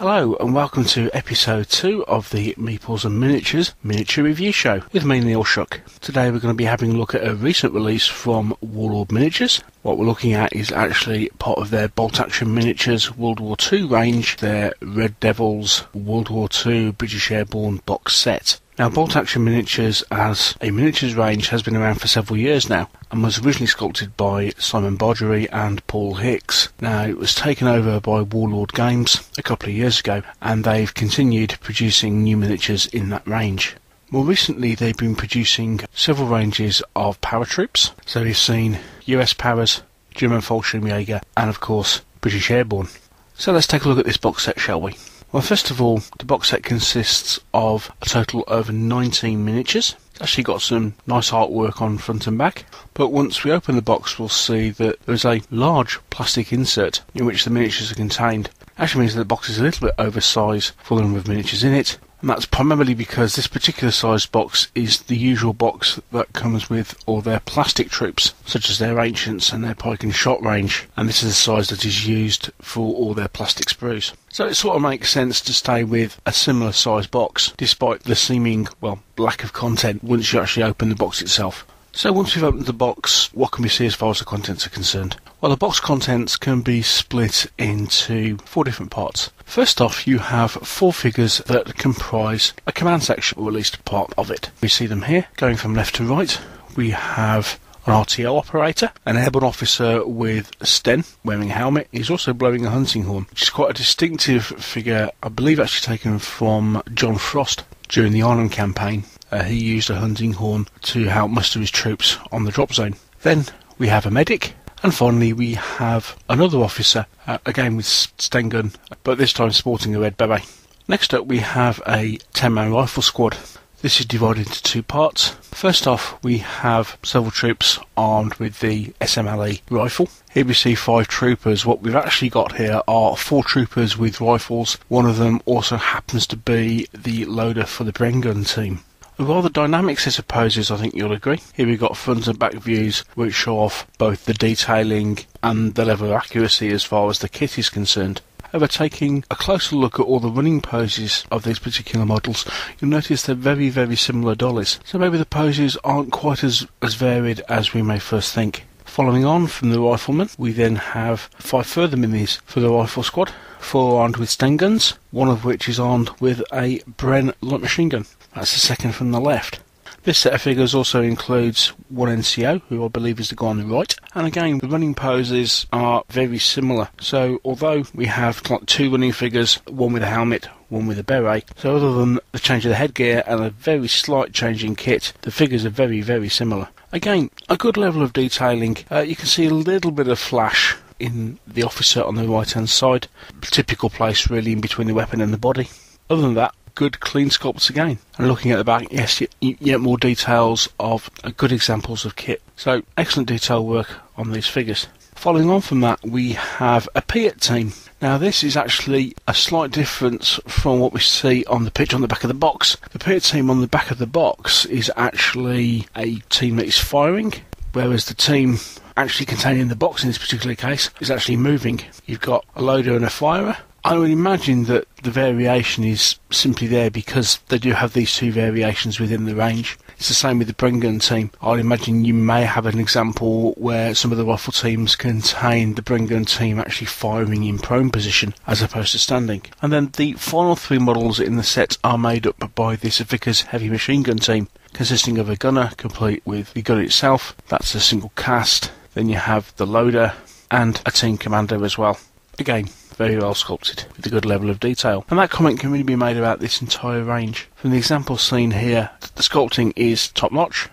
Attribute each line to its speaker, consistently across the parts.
Speaker 1: Hello and welcome to episode 2 of the Meeples and Miniatures Miniature Review Show with me Neil Shuck. Today we're going to be having a look at a recent release from Warlord Miniatures. What we're looking at is actually part of their Bolt Action Miniatures World War II range, their Red Devils World War II British Airborne box set. Now, Bolt Action Miniatures as a miniatures range has been around for several years now and was originally sculpted by Simon Bodgery and Paul Hicks. Now, it was taken over by Warlord Games a couple of years ago and they've continued producing new miniatures in that range. More recently, they've been producing several ranges of paratroops. So we've seen US Paras, German Fallschirmjäger, and of course, British Airborne. So let's take a look at this box set, shall we? Well, first of all, the box set consists of a total of 19 miniatures. It's actually got some nice artwork on front and back, but once we open the box, we'll see that there's a large plastic insert in which the miniatures are contained. Actually means that the box is a little bit oversized for the number of miniatures in it, and that's primarily because this particular size box is the usual box that comes with all their plastic troops, such as their ancients and their pike and shot range, and this is the size that is used for all their plastic sprues. So it sort of makes sense to stay with a similar size box, despite the seeming, well, lack of content once you actually open the box itself. So once we've opened the box, what can we see as far as the contents are concerned? Well, the box contents can be split into four different parts. First off, you have four figures that comprise a command section, or at least part of it. We see them here, going from left to right. We have an RTO operator, an airborne officer with a Sten wearing a helmet. He's also blowing a hunting horn, which is quite a distinctive figure, I believe actually taken from John Frost during the Ireland campaign. Uh, he used a hunting horn to help muster his troops on the drop zone. Then we have a medic, and finally we have another officer, uh, again with Sten gun, but this time sporting a red beret. Next up we have a 10-man rifle squad. This is divided into two parts. First off, we have several troops armed with the SMLE rifle. Here we see five troopers. What we've actually got here are four troopers with rifles. One of them also happens to be the loader for the Bren gun team. A rather dynamic set of poses, I think you'll agree. Here we've got front and back views which show off both the detailing and the level of accuracy as far as the kit is concerned. However, taking a closer look at all the running poses of these particular models, you'll notice they're very, very similar dollies. So maybe the poses aren't quite as, as varied as we may first think. Following on from the rifleman, we then have five further minis for the rifle squad, four armed with Sten guns, one of which is armed with a Bren light machine gun. That's the second from the left. This set of figures also includes one NCO, who I believe is the guy on the right, and again the running poses are very similar. So although we have like two running figures, one with a helmet, one with a beret, so other than the change of the headgear and a very slight change in kit, the figures are very very similar. Again, a good level of detailing. Uh, you can see a little bit of flash in the officer on the right hand side, typical place really in between the weapon and the body. Other than that, good clean sculpts again. And looking at the back, yes, you get more details of uh, good examples of kit. So excellent detail work on these figures. Following on from that, we have a Piat team. Now, this is actually a slight difference from what we see on the picture on the back of the box. The Piat team on the back of the box is actually a team that is firing, whereas the team actually containing the box in this particular case is actually moving. You've got a loader and a firer, I would imagine that the variation is simply there because they do have these two variations within the range. It's the same with the Bren gun team. I'd imagine you may have an example where some of the rifle teams contain the Bren gun team actually firing in prone position as opposed to standing. And then the final three models in the set are made up by this Vickers heavy machine gun team, consisting of a gunner complete with the gun itself. That's a single cast. Then you have the loader and a team commander as well. Again, very well sculpted with a good level of detail. And that comment can really be made about this entire range. From the example seen here, the sculpting is top notch,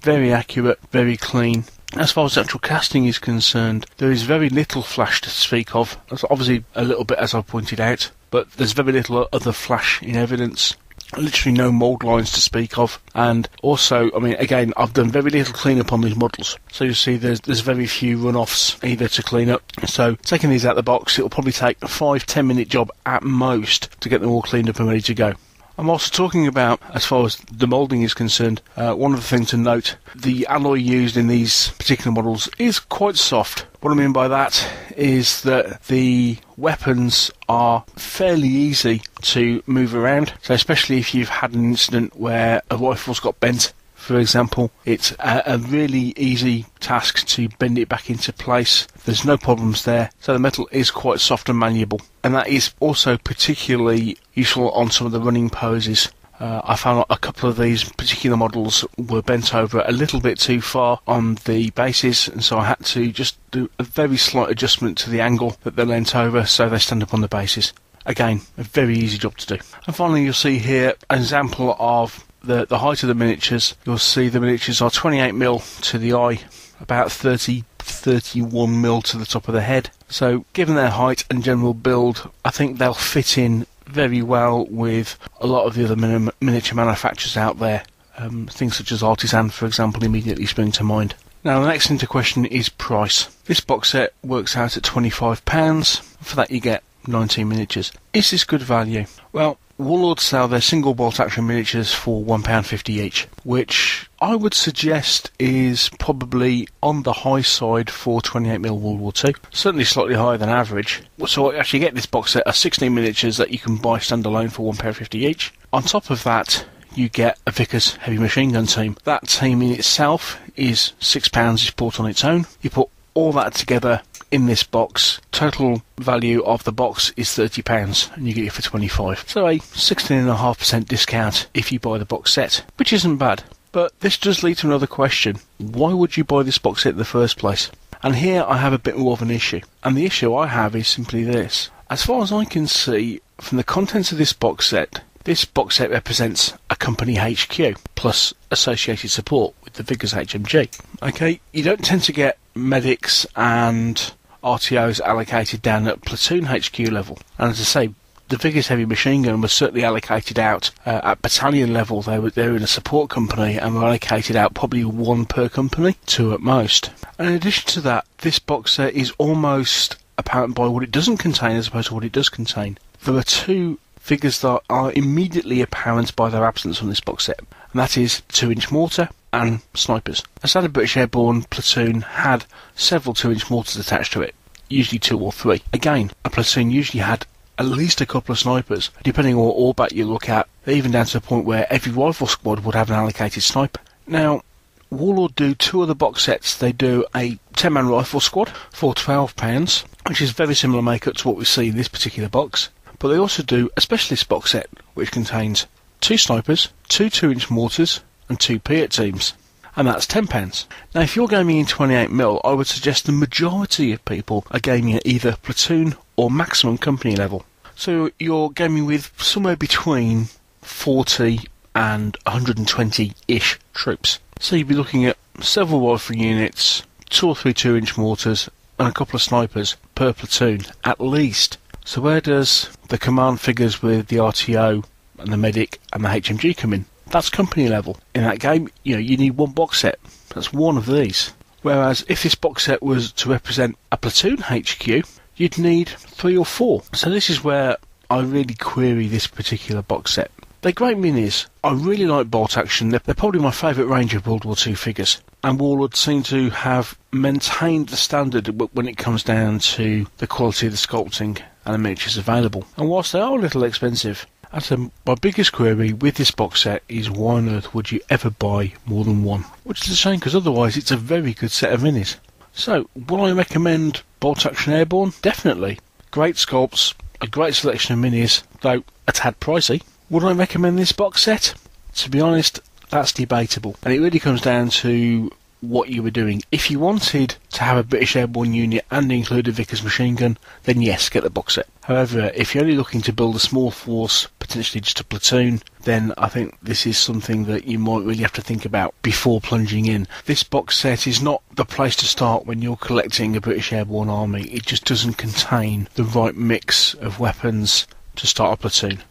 Speaker 1: very accurate, very clean. As far as actual casting is concerned, there is very little flash to speak of. There's obviously a little bit, as I pointed out, but there's very little other flash in evidence literally no mould lines to speak of. And also, I mean, again, I've done very little cleanup on these models. So you see there's, there's very few run-offs either to clean up. So taking these out of the box, it'll probably take a five, ten minute job at most to get them all cleaned up and ready to go. I'm also talking about, as far as the moulding is concerned, uh, one of the things to note, the alloy used in these particular models is quite soft. What I mean by that is that the weapons are fairly easy to move around. So especially if you've had an incident where a rifle's got bent for example, it's a, a, really easy task to bend it back into place. There's no problems there. So the metal is quite soft and malleable. And that is also particularly useful on some of the running poses. Uh, I found a couple of these particular models were bent over a little bit too far on the bases, and so I had to just do a very slight adjustment to the angle that they're leant over so they stand up on the bases. Again, a very easy job to do. And finally, you'll see here an example of the, the height of the miniatures, you'll see the miniatures are 28 mil to the eye, about 30, 31 mil to the top of the head. So, given their height and general build, I think they'll fit in very well with a lot of the other min- miniature manufacturers out there. Um, things such as Artisan, for example, immediately spring to mind. Now, the next into question is price. This box set works out at £25. For that, you get 19 miniatures. Is this good value? Well, Warlords sell their single bolt action miniatures for £1.50 each, which I would suggest is probably on the high side for 28mm World War II. Certainly slightly higher than average. So I actually get this box set of 16 miniatures that you can buy standalone for £1.50 each. On top of that, you get a Vickers heavy machine gun team. That team in itself is £6 is bought on its own. You put all that together in this box. Total value of the box is £30 and you get it for 25 So a 16.5% discount if you buy the box set, which isn't bad. But this does lead to another question. Why would you buy this box set in the first place? And here I have a bit more of an issue. And the issue I have is simply this. As far as I can see, from the contents of this box set, this box set represents a company HQ plus associated support with the Vickers HMG. Okay, you don't tend to get medics and RTOs allocated down at platoon HQ level. And as I say, the Vickers heavy machine gun was certainly allocated out uh, at battalion level. They were, they were in a support company and were allocated out probably one per company, two at most. And in addition to that, this box set is almost apparent by what it doesn't contain as opposed to what it does contain. There are two figures that are immediately apparent by their absence from this box set, and that is 2 inch mortar and snipers. A standard British airborne platoon had several 2 inch mortars attached to it, usually two or three. Again, a platoon usually had at least a couple of snipers, depending on what ORBAT you look at, even down to the point where every rifle squad would have an allocated sniper. Now, Warlord do two other box sets. They do a 10 man rifle squad for £12, which is very similar makeup to what we see in this particular box. But they also do a specialist box set, which contains two snipers, two 2 inch mortars, and two Piat teams. And that's £10. Now, if you're gaming in 28mm, I would suggest the majority of people are gaming at either platoon or maximum company level. So you're gaming with somewhere between 40 and 120 ish troops. So you'd be looking at several rifle units, two or three 2 inch mortars, and a couple of snipers per platoon, at least. So where does the command figures with the RTO and the medic and the HMG come in? That's company level. In that game, you know, you need one box set. That's one of these. Whereas if this box set was to represent a platoon HQ, you'd need three or four. So this is where I really query this particular box set. They're great minis. I really like Bolt Action. They're, they're probably my favourite range of World War II figures. And Warlord seem to have maintained the standard when it comes down to the quality of the sculpting and the miniatures available. And whilst they are a little expensive, my biggest query with this box set is why on earth would you ever buy more than one? Which is a shame because otherwise it's a very good set of minis. So, would I recommend Bolt Action Airborne? Definitely. Great sculpts, a great selection of minis, though a tad pricey. Would I recommend this box set? To be honest, that's debatable. And it really comes down to what you were doing. If you wanted to have a British Airborne unit and include a Vickers machine gun, then yes, get the box set. However, if you're only looking to build a small force, potentially just a platoon, then I think this is something that you might really have to think about before plunging in. This box set is not the place to start when you're collecting a British Airborne Army. It just doesn't contain the right mix of weapons to start a platoon.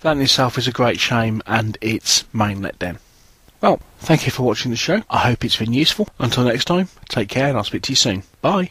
Speaker 1: That in itself is a great shame and it's main letdown. Well, thank you for watching the show. I hope it's been useful. Until next time, take care and I'll speak to you soon. Bye.